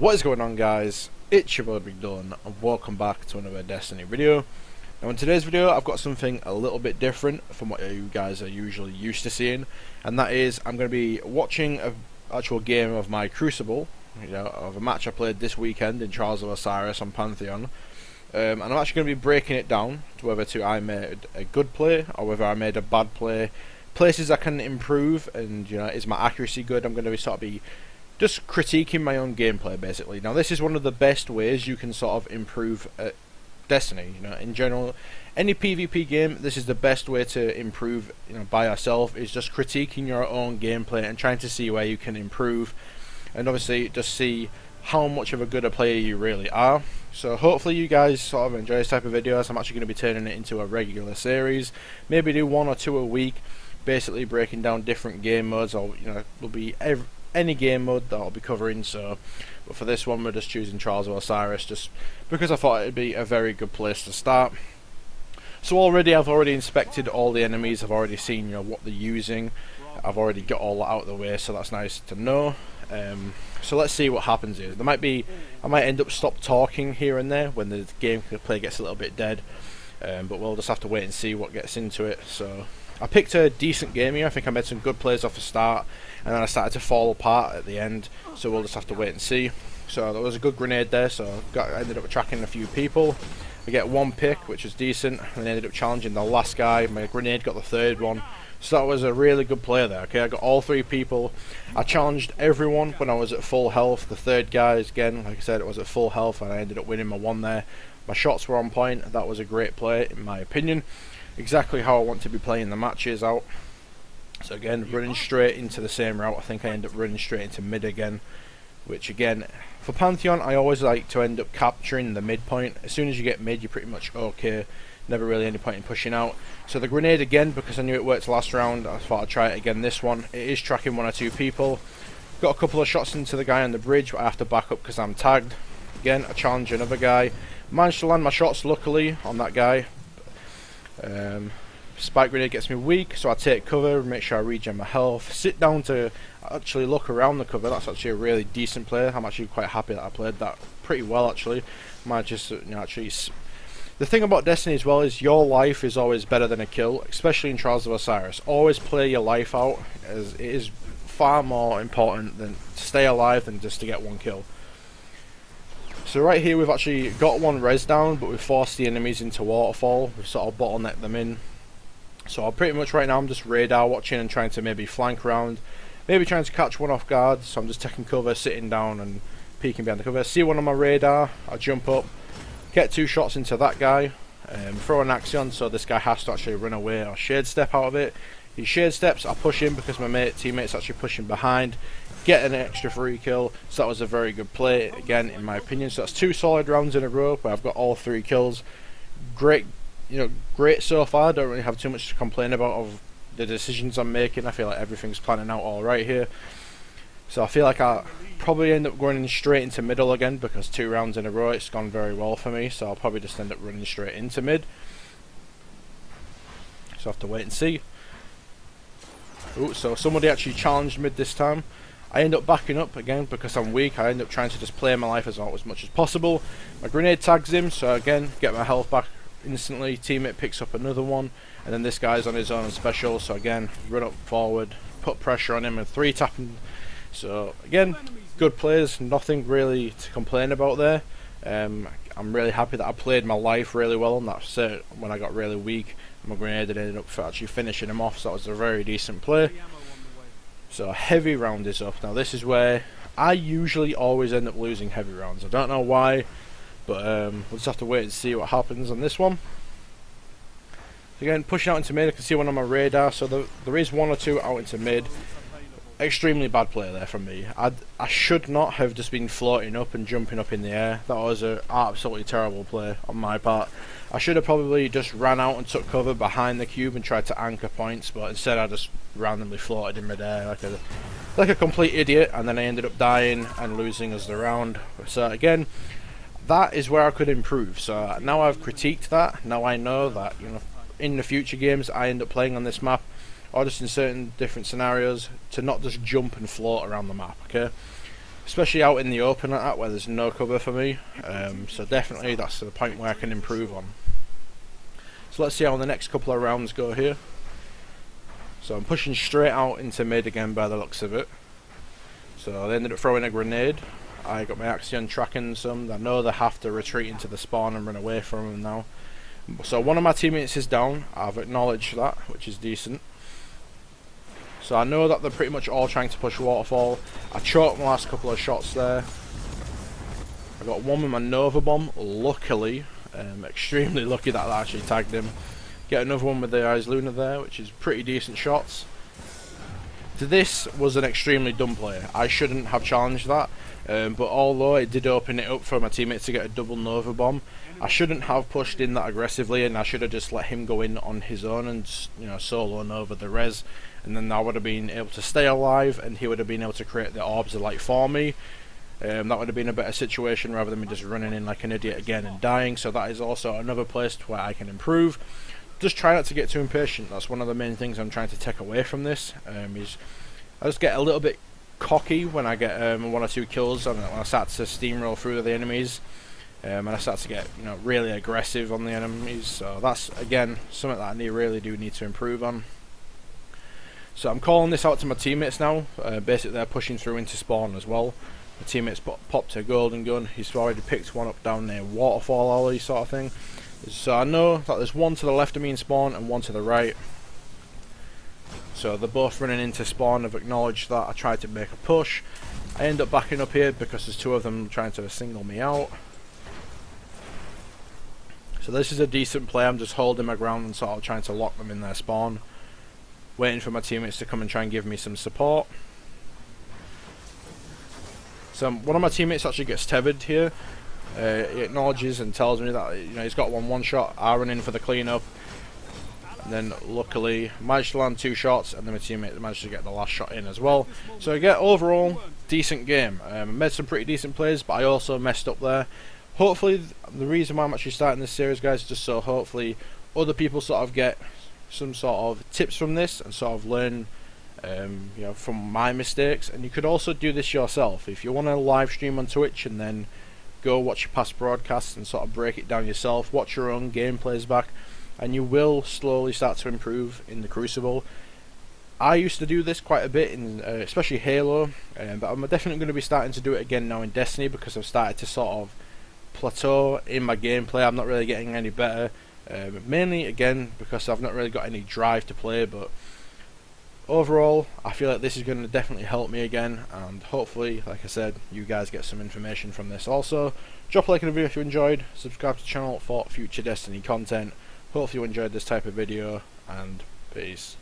What is going on guys? It's your boy Big Dyllan and welcome back to another Destiny video. Now in today's video I've got something a little bit different from what you guys are usually used to seeing and that is I'm going to be watching an actual game of my Crucible, you know, of a match I played this weekend in Trials of Osiris on Pantheon um, and I'm actually going to be breaking it down to whether to I made a good play or whether I made a bad play places I can improve and you know is my accuracy good I'm going to be sort of be just critiquing my own gameplay basically. Now this is one of the best ways you can sort of improve at Destiny. You know, in general, any PvP game, this is the best way to improve. You know, by yourself is just critiquing your own gameplay and trying to see where you can improve, and obviously just see how much of a good a player you really are. So hopefully you guys sort of enjoy this type of videos. I'm actually going to be turning it into a regular series. Maybe do one or two a week, basically breaking down different game modes. Or you know, will be every any game mode that I'll be covering. So, but for this one, we're just choosing Trials of Osiris, just because I thought it'd be a very good place to start. So already, I've already inspected all the enemies. I've already seen you know what they're using. I've already got all that out of the way, so that's nice to know. Um, so let's see what happens here. There might be, I might end up stop talking here and there when the game play gets a little bit dead. Um, but we'll just have to wait and see what gets into it. So I picked a decent game here. I think I made some good plays off the start and then I started to fall apart at the end. So we'll just have to wait and see. So there was a good grenade there, so got ended up tracking a few people. I get one pick, which was decent, and ended up challenging the last guy. My grenade got the third one. So that was a really good play there. Okay, I got all three people. I challenged everyone when I was at full health. The third guy, again, like I said, it was at full health, and I ended up winning my one there. My shots were on point. That was a great play, in my opinion. Exactly how I want to be playing the matches out. So again, running straight into the same route. I think I end up running straight into mid again, which again, for Pantheon, I always like to end up capturing the midpoint. As soon as you get mid, you're pretty much okay. Never really any point in pushing out. So the grenade again, because I knew it worked last round, I thought I'd try it again this one. It is tracking one or two people. Got a couple of shots into the guy on the bridge, but I have to back up because I'm tagged. Again, I challenge another guy. Managed to land my shots, luckily, on that guy. Um, Spike grenade gets me weak, so I take cover, make sure I regen my health, sit down to actually look around the cover. That's actually a really decent play. I'm actually quite happy that I played that pretty well actually. Might just you know, actually. The thing about Destiny as well is your life is always better than a kill, especially in Trials of Osiris. Always play your life out, as it is far more important than to stay alive than just to get one kill. So right here we've actually got one res down, but we've forced the enemies into waterfall. We've sort of bottlenecked them in. So I'm pretty much right now I'm just radar watching and trying to maybe flank around, maybe trying to catch one off guard. So I'm just taking cover, sitting down and peeking behind the cover. See one on my radar, I jump up, get two shots into that guy, um, throw an axion so this guy has to actually run away or shade step out of it. He shade steps, I push him because my mate teammate's actually pushing behind, get an extra free kill. So that was a very good play again in my opinion. So that's two solid rounds in a row where I've got all three kills. Great you know, great so far. I don't really have too much to complain about of the decisions I'm making. I feel like everything's planning out all right here. So I feel like I probably end up going straight into middle again because two rounds in a row it's gone very well for me. So I'll probably just end up running straight into mid. So I have to wait and see. Ooh, so somebody actually challenged mid this time. I end up backing up again because I'm weak. I end up trying to just play my life as, as much as possible. My grenade tags him, so again, get my health back instantly. Teammate picks up another one, and then this guy's on his own special. So again, run up forward, put pressure on him, and three tapping. So again, good players. Nothing really to complain about there. Um, I'm really happy that I played my life really well, on that set When I got really weak, my grenade ended up actually finishing him off. So it was a very decent play. So heavy round is up. Now this is where I usually always end up losing heavy rounds. I don't know why. But um, we'll just have to wait and see what happens on this one. Again, pushing out into mid, I can see one on my radar, so the, there is one or two out into mid. Extremely bad play there from me. i I should not have just been floating up and jumping up in the air. That was an absolutely terrible play on my part. I should have probably just ran out and took cover behind the cube and tried to anchor points, but instead I just randomly floated in midair like a like a complete idiot, and then I ended up dying and losing as the round. So again, that is where I could improve. So uh, now I've critiqued that. Now I know that you know in the future games I end up playing on this map, or just in certain different scenarios, to not just jump and float around the map. Okay. especially out in the open like that where there's no cover for me. Um, so definitely that's the point where I can improve on. So let's see how the next couple of rounds go here. So I'm pushing straight out into mid again by the looks of it. So they ended up throwing a grenade. I got my Axion tracking some. I know they have to retreat into the spawn and run away from them now. So one of my teammates is down. I've acknowledged that, which is decent. So I know that they're pretty much all trying to push waterfall. I choked my last couple of shots there. I got one with my Nova Bomb, luckily. Um, extremely lucky that I actually tagged him. Get another one with the Eyasluna there, which is pretty decent shots. This was an extremely dumb play. I shouldn't have challenged that. Um, but although it did open it up for my teammate to get a double Nova Bomb, I shouldn't have pushed in that aggressively and I should have just let him go in on his own and you know solo Nova the res and then I would have been able to stay alive and he would have been able to create the orbs of light for me. Um, that would have been a better situation rather than me just running in like an idiot again and dying. So that is also another place where I can improve. Just try not to get too impatient. That's one of the main things I'm trying to take away from this. Um, is I just get a little bit cocky when I get um, one or two kills and when I start to steamroll through the enemies. Um, and I start to get you know really aggressive on the enemies. So that's again something that I need, really do need to improve on. So I'm calling this out to my teammates now. Uh, basically, they're pushing through into spawn as well. My teammates popped a golden gun. He's already picked one up down near waterfall alley sort of thing. So I know that there's one to the left of me in spawn and one to the right. So they're both running into spawn. I've acknowledged that. I tried to make a push. I end up backing up here because there's two of them trying to single me out. So this is a decent play. I'm just holding my ground and sort of trying to lock them in their spawn waiting for my teammates to come and try and give me some support. So one of my teammates actually gets tethered here. Uh, he acknowledges and tells me that you know he's got one one shot. I run in for the cleanup, and then luckily managed to land two shots, and then my teammate managed to get the last shot in as well. So get overall decent game. Um, made some pretty decent plays, but I also messed up there. Hopefully, the reason why I'm actually starting this series, guys, is just so hopefully other people sort of get some sort of tips from this and sort of learn um, you know from my mistakes and you could also do this yourself if you want to live stream on Twitch and then go watch your past broadcasts and sort of break it down yourself watch your own gameplays back and you will slowly start to improve in the Crucible. I used to do this quite a bit in uh, especially Halo um, but I'm definitely going to be starting to do it again now in Destiny because I've started to sort of plateau in my gameplay. I'm not really getting any better um, mainly, again, because I've not really got any drive to play, but overall, I feel like this is going to definitely help me again, and hopefully, like I said, you guys get some information from this. Also, drop a like in the video if you enjoyed, subscribe to the channel for future Destiny content. Hopefully you enjoyed this type of video, and peace.